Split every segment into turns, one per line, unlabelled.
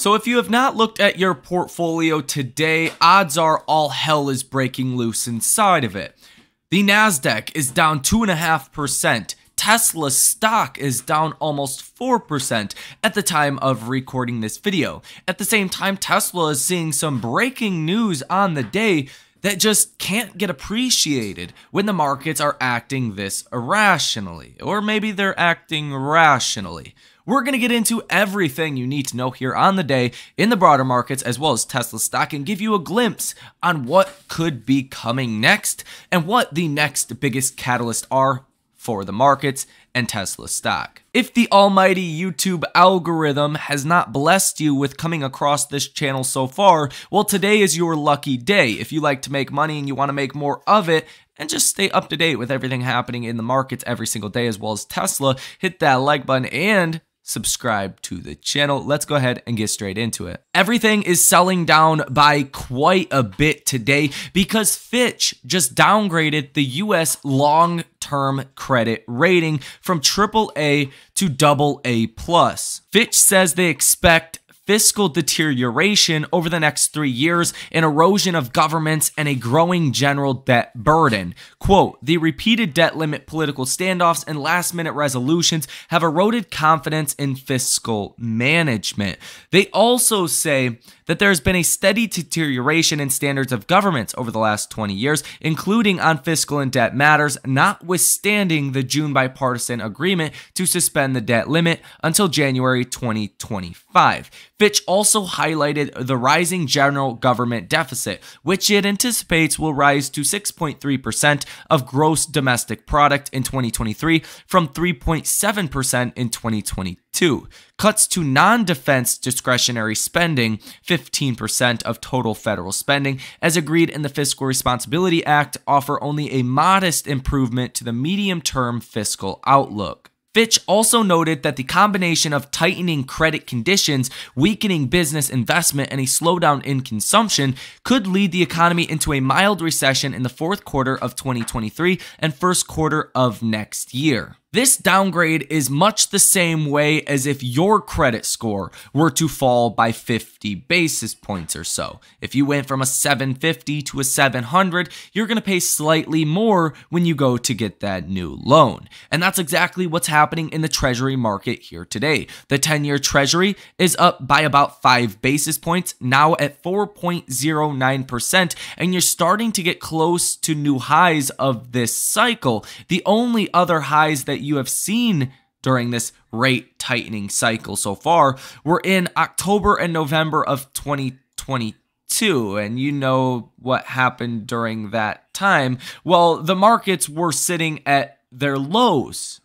So if you have not looked at your portfolio today, odds are all hell is breaking loose inside of it. The NASDAQ is down 2.5%. Tesla stock is down almost 4% at the time of recording this video. At the same time, Tesla is seeing some breaking news on the day that just can't get appreciated when the markets are acting this irrationally. Or maybe they're acting rationally. We're going to get into everything you need to know here on the day in the broader markets as well as Tesla stock and give you a glimpse on what could be coming next and what the next biggest catalyst are for the markets and Tesla stock. If the almighty YouTube algorithm has not blessed you with coming across this channel so far, well today is your lucky day. If you like to make money and you want to make more of it, and just stay up to date with everything happening in the markets every single day as well as Tesla, hit that like button and subscribe to the channel. Let's go ahead and get straight into it. Everything is selling down by quite a bit today because Fitch just downgraded the US long term credit rating from AAA to double A plus. Fitch says they expect fiscal deterioration over the next three years, an erosion of governments, and a growing general debt burden. Quote, the repeated debt limit political standoffs and last minute resolutions have eroded confidence in fiscal management. They also say that there has been a steady deterioration in standards of governments over the last 20 years, including on fiscal and debt matters, notwithstanding the June bipartisan agreement to suspend the debt limit until January 2025. Fitch also highlighted the rising general government deficit, which it anticipates will rise to 6.3% of gross domestic product in 2023 from 3.7% in 2022. Cuts to non defense discretionary spending, 15% of total federal spending, as agreed in the Fiscal Responsibility Act, offer only a modest improvement to the medium term fiscal outlook. Fitch also noted that the combination of tightening credit conditions, weakening business investment, and a slowdown in consumption could lead the economy into a mild recession in the fourth quarter of 2023 and first quarter of next year. This downgrade is much the same way as if your credit score were to fall by 50 basis points or so. If you went from a 750 to a 700, you're going to pay slightly more when you go to get that new loan. And that's exactly what's happening in the treasury market here today. The 10 year treasury is up by about 5 basis points, now at 4.09%, and you're starting to get close to new highs of this cycle. The only other highs that that you have seen during this rate tightening cycle so far were in October and November of 2022. And you know what happened during that time. Well, the markets were sitting at their lows.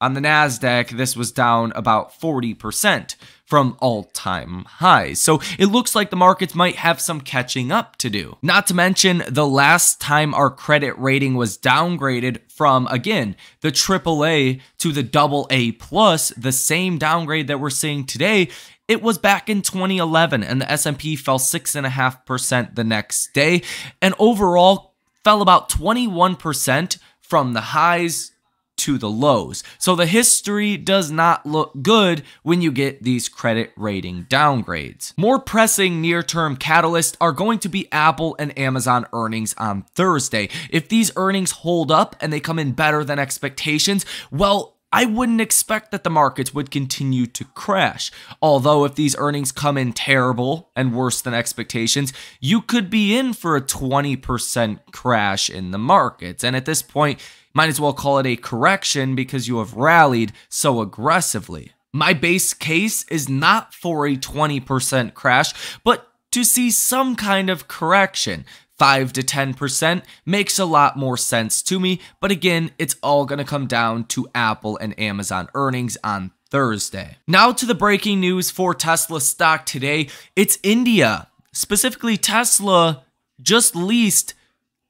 On the NASDAQ, this was down about 40% from all time highs. So it looks like the markets might have some catching up to do. Not to mention, the last time our credit rating was downgraded from, again, the AAA to the double A plus, the same downgrade that we're seeing today, it was back in 2011 and the S&P fell 6.5% the next day and overall fell about 21% from the highs to the lows. So the history does not look good when you get these credit rating downgrades. More pressing near term catalysts are going to be Apple and Amazon earnings on Thursday. If these earnings hold up and they come in better than expectations, well, I wouldn't expect that the markets would continue to crash. Although, if these earnings come in terrible and worse than expectations, you could be in for a 20% crash in the markets. And at this point, might as well call it a correction because you have rallied so aggressively. My base case is not for a 20% crash, but to see some kind of correction. 5 to 10% makes a lot more sense to me, but again, it's all going to come down to Apple and Amazon earnings on Thursday. Now to the breaking news for Tesla stock today. It's India. Specifically, Tesla just leased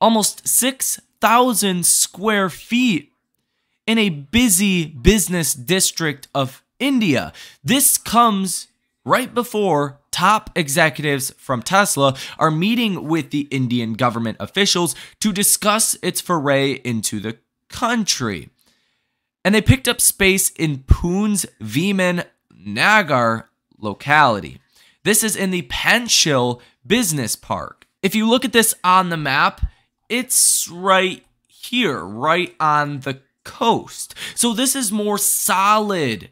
almost 6 thousand square feet in a busy business district of India. This comes right before top executives from Tesla are meeting with the Indian government officials to discuss its foray into the country. And they picked up space in Pune's Viman Nagar locality. This is in the Panchshil Business Park. If you look at this on the map, it's right here, right on the coast. So this is more solid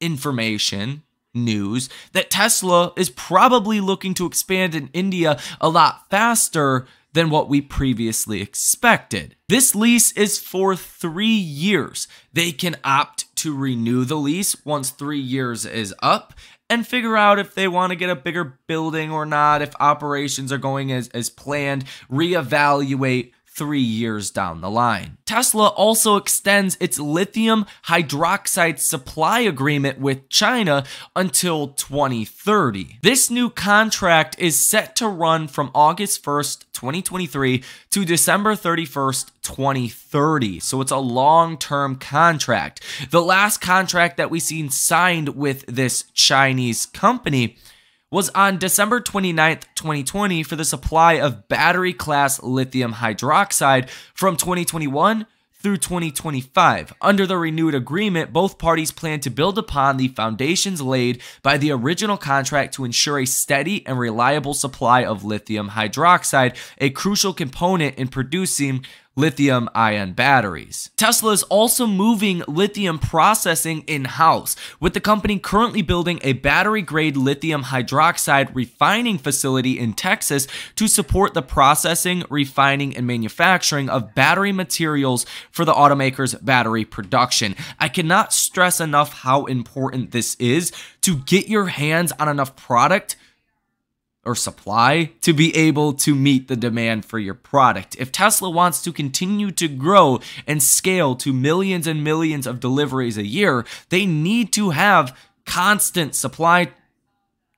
information news that Tesla is probably looking to expand in India a lot faster than what we previously expected. This lease is for three years. They can opt to renew the lease once three years is up and figure out if they want to get a bigger building or not, if operations are going as, as planned, reevaluate three years down the line. Tesla also extends its lithium hydroxide supply agreement with China until 2030. This new contract is set to run from August 1st, 2023 to December 31st, 2030. So it's a long-term contract. The last contract that we've seen signed with this Chinese company was on December 29th, 2020 for the supply of battery class lithium hydroxide from 2021 through 2025. Under the renewed agreement, both parties plan to build upon the foundations laid by the original contract to ensure a steady and reliable supply of lithium hydroxide, a crucial component in producing lithium ion batteries. Tesla is also moving lithium processing in house, with the company currently building a battery grade lithium hydroxide refining facility in Texas to support the processing, refining, and manufacturing of battery materials for the automaker's battery production. I cannot stress enough how important this is to get your hands on enough product or supply to be able to meet the demand for your product. If Tesla wants to continue to grow and scale to millions and millions of deliveries a year, they need to have constant supply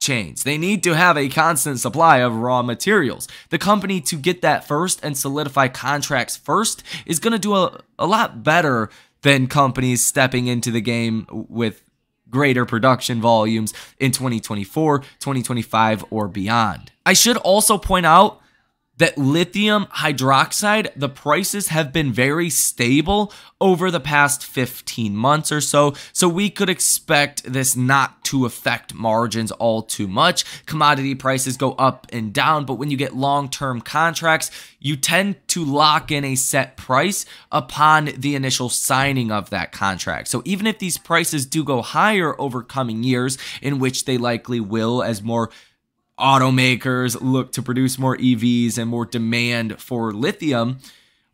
chains. They need to have a constant supply of raw materials. The company to get that first and solidify contracts first is going to do a, a lot better than companies stepping into the game with greater production volumes in 2024, 2025, or beyond. I should also point out that lithium hydroxide, the prices have been very stable over the past 15 months or so, so we could expect this not to affect margins all too much. Commodity prices go up and down, but when you get long-term contracts, you tend to lock in a set price upon the initial signing of that contract. So even if these prices do go higher over coming years, in which they likely will as more automakers look to produce more EVs and more demand for lithium,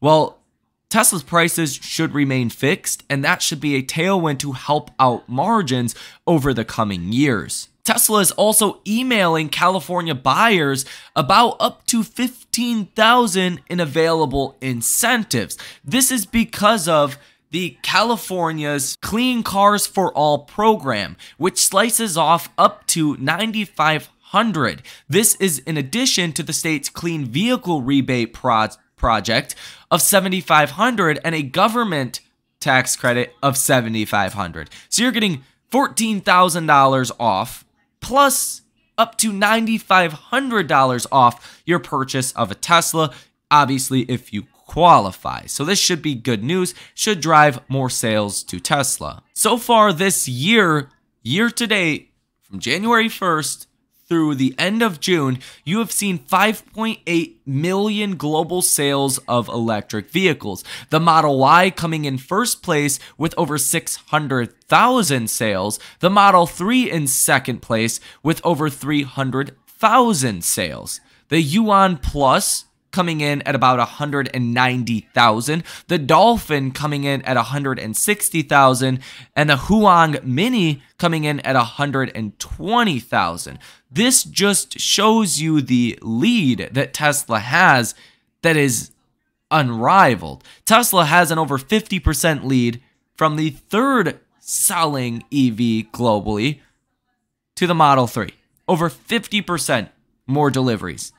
well, Tesla's prices should remain fixed, and that should be a tailwind to help out margins over the coming years. Tesla is also emailing California buyers about up to 15,000 in available incentives. This is because of the California's Clean Cars for All program, which slices off up to 9500. This is in addition to the state's clean vehicle rebate pro- project of 7500 and a government tax credit of 7500. So you're getting $14,000 off plus up to $9500 off your purchase of a Tesla, obviously if you qualify. So this should be good news, should drive more sales to Tesla. So far this year, year to date, from January 1st through the end of June, you have seen 5.8 million global sales of electric vehicles. The Model Y coming in first place with over 600,000 sales. The Model 3 in second place with over 300,000 sales. The Yuan Plus coming in at about 190,000, the Dolphin coming in at 160,000, and the Huang Mini coming in at 120,000. This just shows you the lead that Tesla has that is unrivaled. Tesla has an over 50% lead from the third selling EV globally to the Model 3. Over 50% more deliveries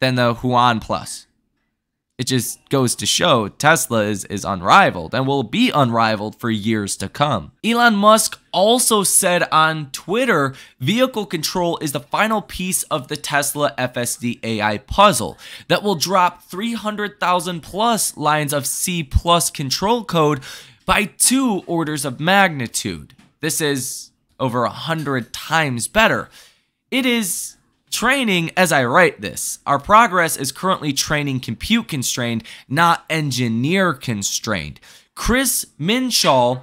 than the Yuan Plus. It just goes to show Tesla is, is unrivaled and will be unrivaled for years to come. Elon Musk also said on Twitter vehicle control is the final piece of the Tesla FSD AI puzzle that will drop 300,000 plus lines of C plus control code by two orders of magnitude. This is over 100 times better. it is training as I write this. Our progress is currently training compute constrained, not engineer constrained. Chris Minshall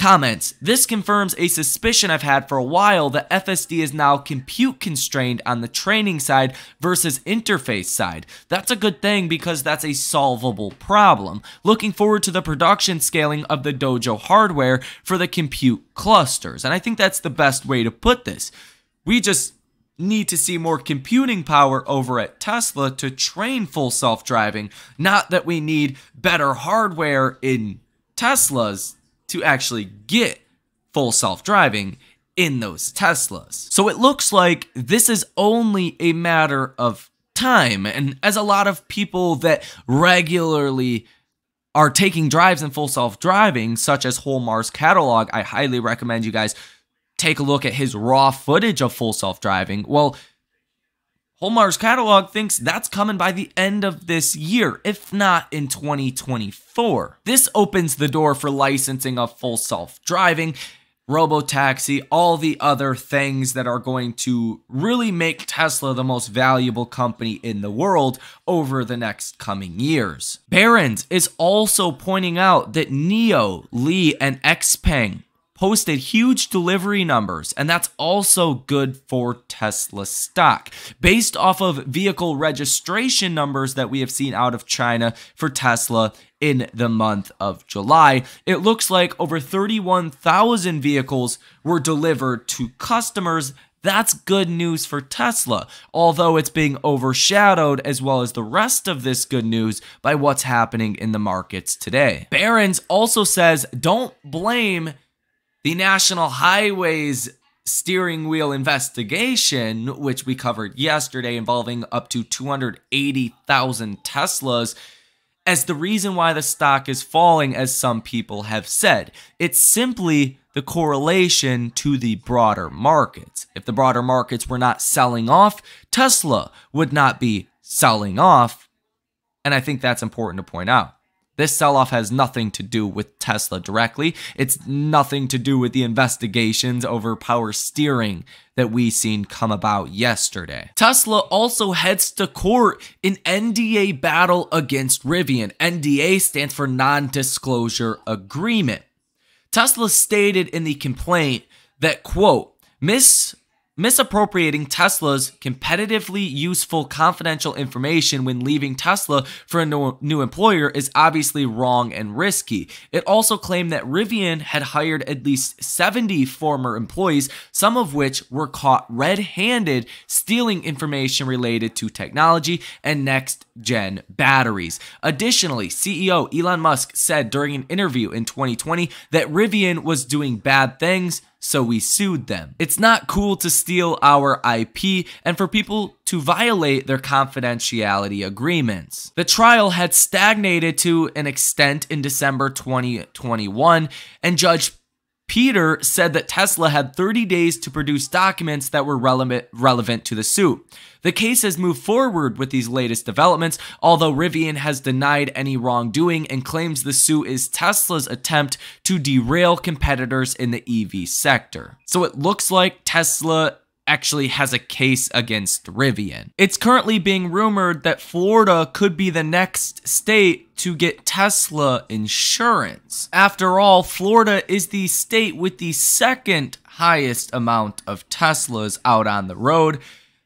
comments This confirms a suspicion I've had for a while that FSD is now compute constrained on the training side versus interface side. That's a good thing because that's a solvable problem. Looking forward to the production scaling of the Dojo hardware for the compute clusters. And I think that's the best way to put this. We just need to see more computing power over at Tesla to train full self driving, not that we need better hardware in Teslas to actually get full self driving in those Teslas. So it looks like this is only a matter of time. And as a lot of people that regularly are taking drives in full self driving, such as Whole Mars Catalog, I highly recommend you guys take a look at his raw footage of full self driving. Well, Whole Mars Catalog thinks that's coming by the end of this year, if not in 2024. This opens the door for licensing of full self driving, robotaxi, all the other things that are going to really make Tesla the most valuable company in the world over the next coming years. Barron's is also pointing out that NIO, Li, and Xpeng posted huge delivery numbers, and that's also good for Tesla stock. Based off of vehicle registration numbers that we have seen out of China for Tesla in the month of July, it looks like over 31,000 vehicles were delivered to customers that's good news for Tesla, although it's being overshadowed as well as the rest of this good news by what's happening in the markets today. Barron's also says don't blame the National Highways steering wheel investigation, which we covered yesterday, involving up to 280,000 Teslas, as the reason why the stock is falling, as some people have said. It's simply the correlation to the broader markets. If the broader markets were not selling off, Tesla would not be selling off. And I think that's important to point out. This sell off has nothing to do with Tesla directly. It's nothing to do with the investigations over power steering that we seen come about yesterday. Tesla also heads to court in NDA battle against Rivian. NDA stands for non disclosure agreement. Tesla stated in the complaint that, quote, Miss misappropriating Tesla's competitively useful confidential information when leaving Tesla for a new employer is obviously wrong and risky. It also claimed that Rivian had hired at least 70 former employees, some of which were caught red handed stealing information related to technology and next gen batteries. Additionally, CEO Elon Musk said during an interview in 2020 that Rivian was doing bad things so we sued them. It's not cool to steal our IP and for people to violate their confidentiality agreements. The trial had stagnated to an extent in December 2021, and Judge Peter said that Tesla had 30 days to produce documents that were relevant, relevant to the suit. The case has moved forward with these latest developments, although Rivian has denied any wrongdoing and claims the suit is Tesla's attempt to derail competitors in the EV sector. So it looks like Tesla actually has a case against Rivian. It's currently being rumored that Florida could be the next state to get Tesla insurance. After all, Florida is the state with the second highest amount of Teslas out on the road.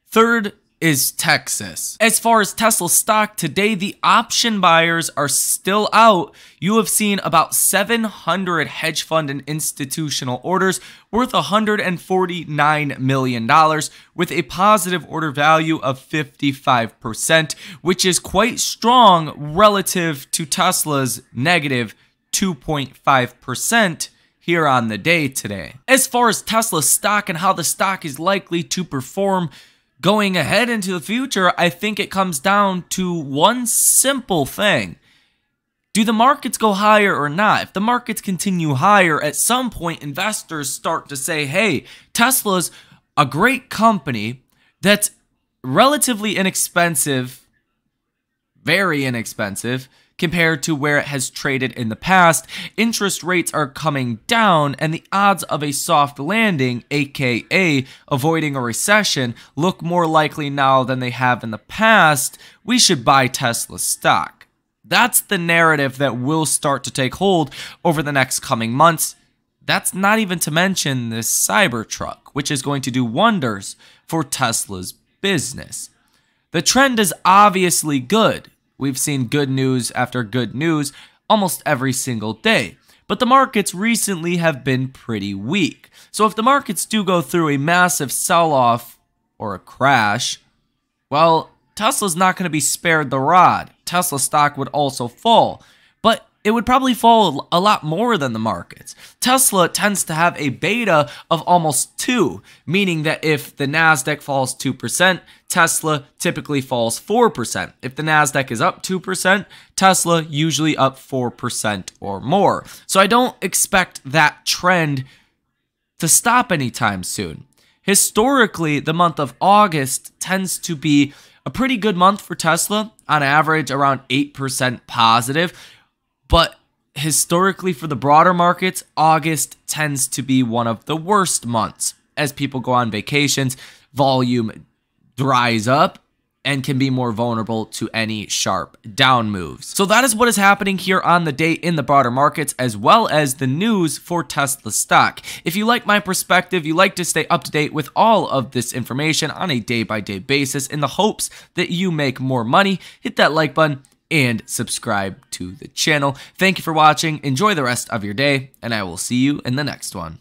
Third is Texas. As far as Tesla stock today, the option buyers are still out. You have seen about 700 hedge fund and institutional orders worth $149 million with a positive order value of 55%, which is quite strong relative to Tesla's negative 2.5% here on the day today. As far as Tesla stock and how the stock is likely to perform, going ahead into the future, I think it comes down to one simple thing. Do the markets go higher or not? If the markets continue higher, at some point investors start to say, hey, Tesla's a great company that's relatively inexpensive, very inexpensive compared to where it has traded in the past. Interest rates are coming down, and the odds of a soft landing, aka avoiding a recession, look more likely now than they have in the past. We should buy Tesla stock. That's the narrative that will start to take hold over the next coming months. That's not even to mention this Cybertruck, which is going to do wonders for Tesla's business. The trend is obviously good. We've seen good news after good news almost every single day. But the markets recently have been pretty weak. So if the markets do go through a massive sell off or a crash, well, Tesla's not going to be spared the rod. Tesla stock would also fall. But it would probably fall a lot more than the markets. Tesla tends to have a beta of almost 2, meaning that if the Nasdaq falls 2%, Tesla typically falls 4%. If the Nasdaq is up 2%, Tesla usually up 4% or more. So I don't expect that trend to stop anytime soon. Historically, the month of August tends to be a pretty good month for Tesla, on average around 8% positive. But historically, for the broader markets, August tends to be one of the worst months. As people go on vacations, volume dries up and can be more vulnerable to any sharp down moves. So that is what is happening here on the day in the broader markets as well as the news for Tesla stock. If you like my perspective, you like to stay up to date with all of this information on a day by day basis in the hopes that you make more money, hit that like button and subscribe to the channel. Thank you for watching. Enjoy the rest of your day and I will see you in the next one.